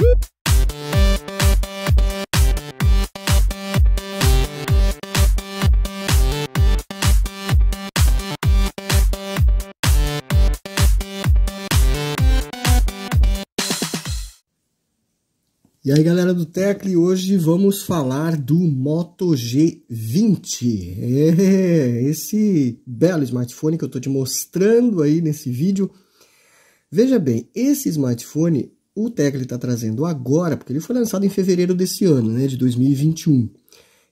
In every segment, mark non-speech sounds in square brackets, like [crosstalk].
E aí galera do Tecle, hoje vamos falar do Moto G20. É, esse belo smartphone que eu estou te mostrando aí nesse vídeo. Veja bem, esse smartphone o Tecle está trazendo agora, porque ele foi lançado em fevereiro desse ano, né, de 2021.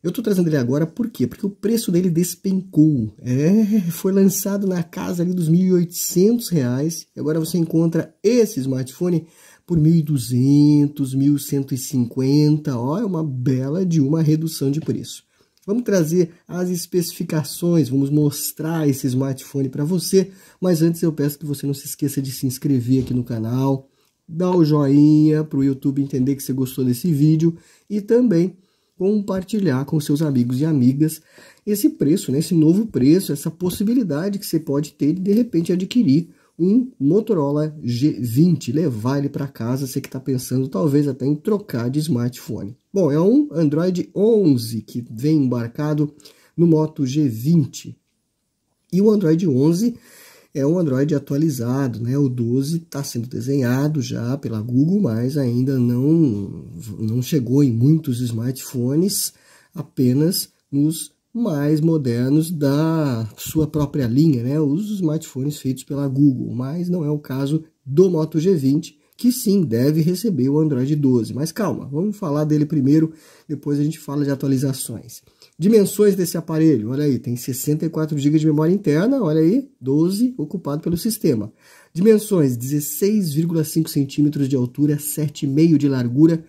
Eu estou trazendo ele agora por quê? Porque o preço dele despencou. É, foi lançado na casa ali dos R$ 1.800 e agora você encontra esse smartphone por 1.200, 1.150, ó, é uma bela de uma redução de preço. Vamos trazer as especificações, vamos mostrar esse smartphone para você, mas antes eu peço que você não se esqueça de se inscrever aqui no canal, dar o joinha para o YouTube entender que você gostou desse vídeo e também compartilhar com seus amigos e amigas esse preço, né, esse novo preço, essa possibilidade que você pode ter de de repente adquirir um Motorola G20, levar ele para casa, você que está pensando talvez até em trocar de smartphone. Bom, é um Android 11 que vem embarcado no Moto G20. E o Android 11 é um Android atualizado, né? O 12 está sendo desenhado já pela Google, mas ainda não, não chegou em muitos smartphones, apenas nos mais modernos da sua própria linha, né? os smartphones feitos pela Google, mas não é o caso do Moto G20, que sim, deve receber o Android 12. Mas calma, vamos falar dele primeiro, depois a gente fala de atualizações. Dimensões desse aparelho, olha aí, tem 64 GB de memória interna, olha aí, 12 ocupado pelo sistema. Dimensões, 16,5 centímetros de altura, 7,5 de largura,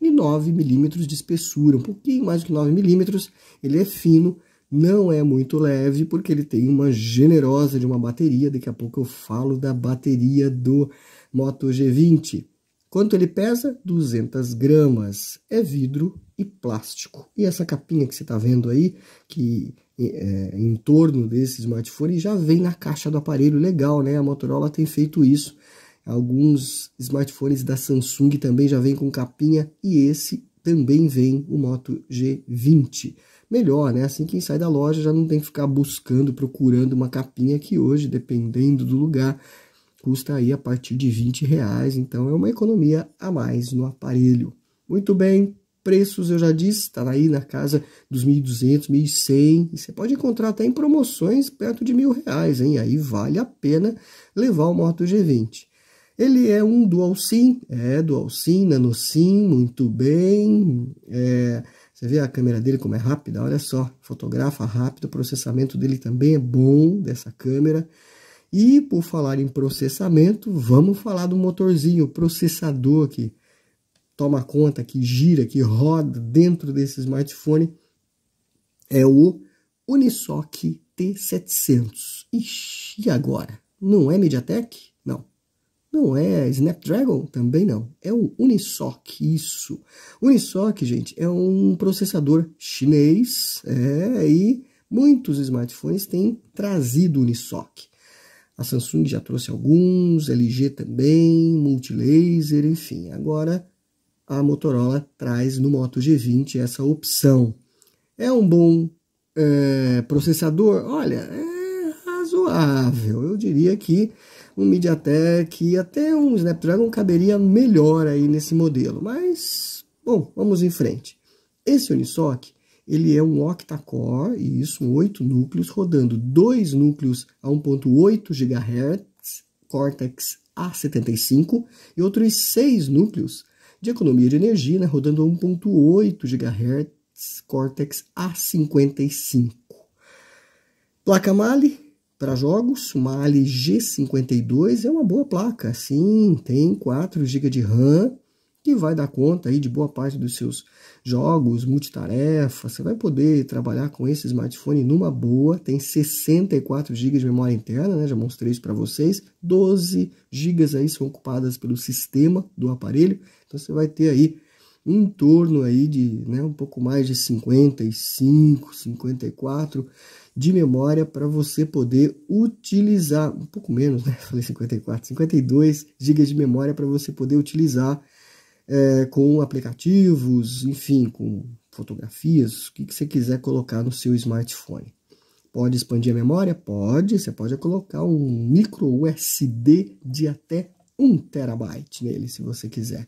e 9 milímetros de espessura, um pouquinho mais do que 9 milímetros. Ele é fino, não é muito leve, porque ele tem uma generosa de uma bateria. Daqui a pouco eu falo da bateria do Moto G20. Quanto ele pesa? 200 gramas. É vidro e plástico. E essa capinha que você está vendo aí, que é, em torno desse smartphone, já vem na caixa do aparelho. Legal, né? A Motorola tem feito isso Alguns smartphones da Samsung também já vem com capinha e esse também vem o Moto G20. Melhor, né? Assim quem sai da loja já não tem que ficar buscando, procurando uma capinha que hoje, dependendo do lugar, custa aí a partir de 20 reais. Então é uma economia a mais no aparelho. Muito bem, preços eu já disse, está aí na casa dos 1.200, 1.100 e você pode encontrar até em promoções perto de mil reais, hein? Aí vale a pena levar o Moto G20. Ele é um dual SIM, é dual SIM, nano SIM, muito bem. É, você vê a câmera dele como é rápida, olha só, fotografa rápido, o processamento dele também é bom dessa câmera. E por falar em processamento, vamos falar do motorzinho, o processador que toma conta, que gira, que roda dentro desse smartphone. É o Unisoc T700. Ixi, e agora? Não é MediaTek? Não. Não é Snapdragon? Também não. É o Unisoc, isso. Unisoc, gente, é um processador chinês é, e muitos smartphones têm trazido Unisoc. A Samsung já trouxe alguns, LG também, Multilaser, enfim. Agora a Motorola traz no Moto G20 essa opção. É um bom é, processador? Olha, é razoável. Eu diria que um MediaTek e até um Snapdragon caberia melhor aí nesse modelo. Mas, bom, vamos em frente. Esse Unisoc, ele é um octa-core, e isso, 8 núcleos, rodando dois núcleos a 1.8 GHz, Cortex A75, e outros seis núcleos de economia de energia, né, rodando a 1.8 GHz, Cortex A55. Placa Mali, para jogos, uma Ali G52 é uma boa placa, sim, tem 4 GB de RAM, que vai dar conta aí de boa parte dos seus jogos, multitarefa, você vai poder trabalhar com esse smartphone numa boa, tem 64 GB de memória interna, né, já mostrei isso para vocês, 12 GB aí são ocupadas pelo sistema do aparelho, então você vai ter aí em torno aí de né, um pouco mais de 55, 54 de memória para você poder utilizar, um pouco menos, né? [laughs] Falei 54, 52 GB de memória para você poder utilizar é, com aplicativos, enfim, com fotografias, o que, que você quiser colocar no seu smartphone. Pode expandir a memória? Pode. Você pode colocar um micro USB de até 1 terabyte nele, se você quiser.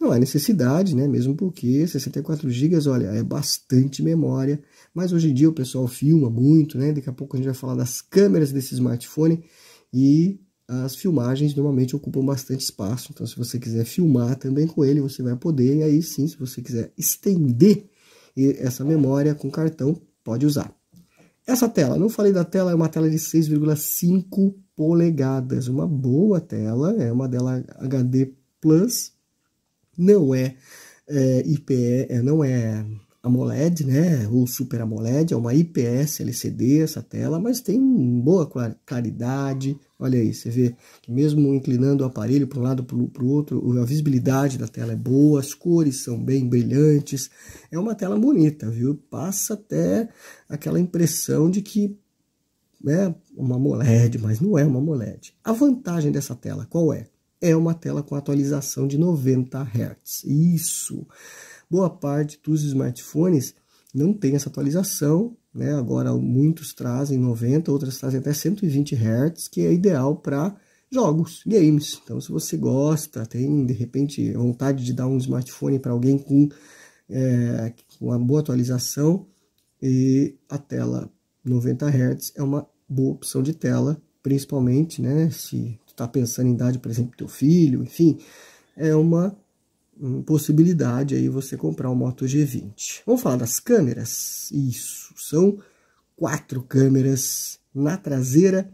Não há necessidade, né? Mesmo porque 64 GB, olha, é bastante memória. Mas hoje em dia o pessoal filma muito, né? Daqui a pouco a gente vai falar das câmeras desse smartphone e as filmagens normalmente ocupam bastante espaço. Então, se você quiser filmar também com ele, você vai poder. E aí sim, se você quiser estender essa memória com cartão, pode usar. Essa tela, não falei da tela, é uma tela de 6,5 polegadas. Uma boa tela, é uma tela HD Plus. Não é, é IPE, é, não é AMOLED, né, ou Super AMOLED, é uma IPS LCD essa tela, mas tem boa claridade. Olha aí, você vê que mesmo inclinando o aparelho para um lado para o outro, a visibilidade da tela é boa, as cores são bem brilhantes. É uma tela bonita, viu? Passa até aquela impressão de que é uma AMOLED, mas não é uma AMOLED. A vantagem dessa tela qual é? É uma tela com atualização de 90 Hz. Isso boa parte dos smartphones não tem essa atualização, né? Agora muitos trazem 90, outras trazem até 120 Hz, que é ideal para jogos, games. Então, se você gosta, tem de repente vontade de dar um smartphone para alguém com é, uma boa atualização e a tela 90 Hz é uma boa opção de tela, principalmente, né? Se está pensando em dar, por exemplo, teu filho, enfim, é uma possibilidade aí você comprar um Moto G20. Vamos falar das câmeras? Isso, são quatro câmeras na traseira,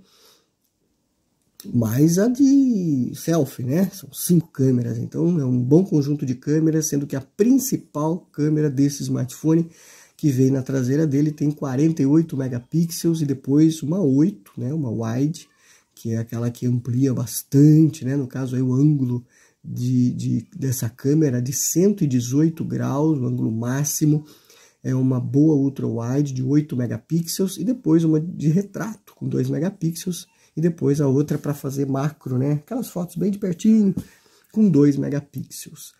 mais a de selfie, né? São cinco câmeras, então é um bom conjunto de câmeras, sendo que a principal câmera desse smartphone que vem na traseira dele tem 48 megapixels e depois uma 8, né? Uma wide, que é aquela que amplia bastante, né? No caso aí o ângulo de, de, dessa câmera de 118 graus, o ângulo máximo, é uma boa ultra wide de 8 megapixels e depois uma de retrato com 2 megapixels e depois a outra para fazer macro, né? Aquelas fotos bem de pertinho com 2 megapixels.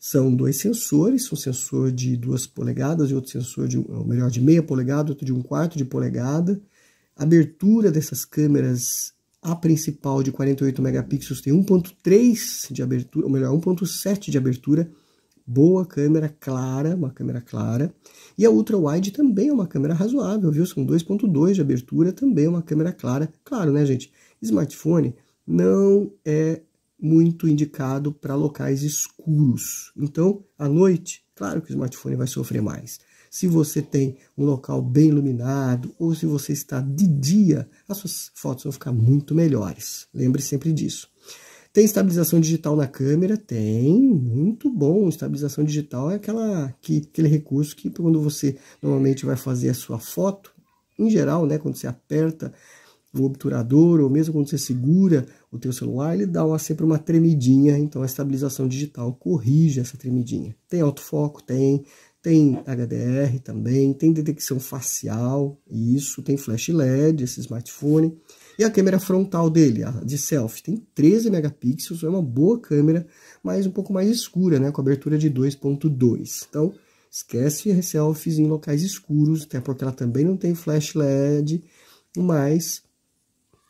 São dois sensores, um sensor de 2 polegadas e outro sensor de, ou melhor, de meia polegada, outro de um quarto de polegada. A abertura dessas câmeras a principal de 48 megapixels tem 1.3 de abertura, ou melhor, 1.7 de abertura. Boa câmera clara, uma câmera clara. E a ultra wide também é uma câmera razoável, viu? São 2.2 de abertura, também é uma câmera clara. Claro, né, gente? Smartphone não é muito indicado para locais escuros. Então, à noite, claro que o smartphone vai sofrer mais se você tem um local bem iluminado ou se você está de dia, as suas fotos vão ficar muito melhores. Lembre sempre disso. Tem estabilização digital na câmera? Tem, muito bom. Estabilização digital é aquela, que, aquele recurso que quando você normalmente vai fazer a sua foto, em geral, né, quando você aperta o obturador ou mesmo quando você segura o teu celular, ele dá uma, sempre uma tremidinha, então a estabilização digital corrige essa tremidinha. Tem autofoco? Tem tem HDR também, tem detecção facial, isso, tem flash LED, esse smartphone. E a câmera frontal dele, a de selfie, tem 13 megapixels, é uma boa câmera, mas um pouco mais escura, né, com abertura de 2.2. Então, esquece selfies em locais escuros, até porque ela também não tem flash LED, mas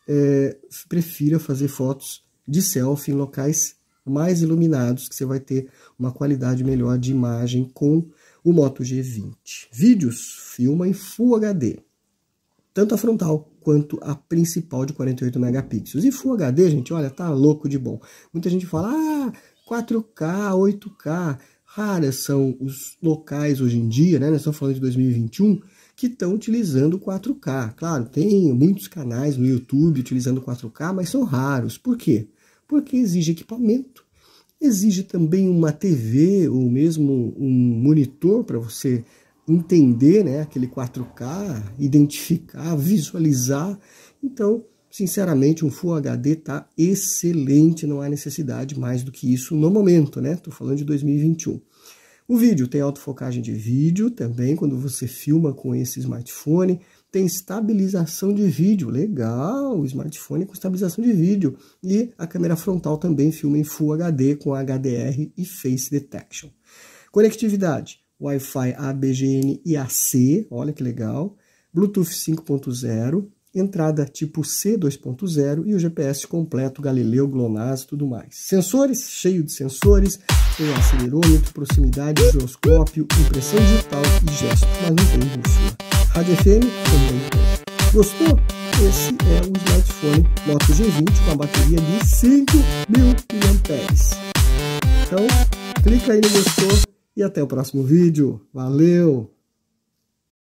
é, prefira fazer fotos de selfie em locais mais iluminados, que você vai ter uma qualidade melhor de imagem com o Moto G20. Vídeos filma em Full HD, tanto a frontal quanto a principal de 48 megapixels. E Full HD, gente, olha, tá louco de bom. Muita gente fala, ah, 4K, 8K. Raras são os locais hoje em dia, né? Nós estamos falando de 2021, que estão utilizando 4K. Claro, tem muitos canais no YouTube utilizando 4K, mas são raros. Por quê? Porque exige equipamento exige também uma TV ou mesmo um monitor para você entender né, aquele 4K, identificar, visualizar. Então, sinceramente, um Full HD está excelente, não há necessidade mais do que isso no momento, né? Estou falando de 2021. O vídeo tem autofocagem de vídeo também, quando você filma com esse smartphone. Tem estabilização de vídeo, legal, o smartphone com estabilização de vídeo. E a câmera frontal também filma em Full HD com HDR e Face Detection. Conectividade, Wi-Fi ABGN e AC, olha que legal. Bluetooth 5.0, entrada tipo C 2.0 e o GPS completo, Galileu, GLONASS e tudo mais. Sensores, cheio de sensores, tem acelerômetro, proximidade, giroscópio, impressão digital e gesto, mas não tem bússola. Rádio FM. Gostou? Esse é o smartphone Moto G20 com a bateria de 5.000 mAh. Então, clica aí no gostou e até o próximo vídeo. Valeu!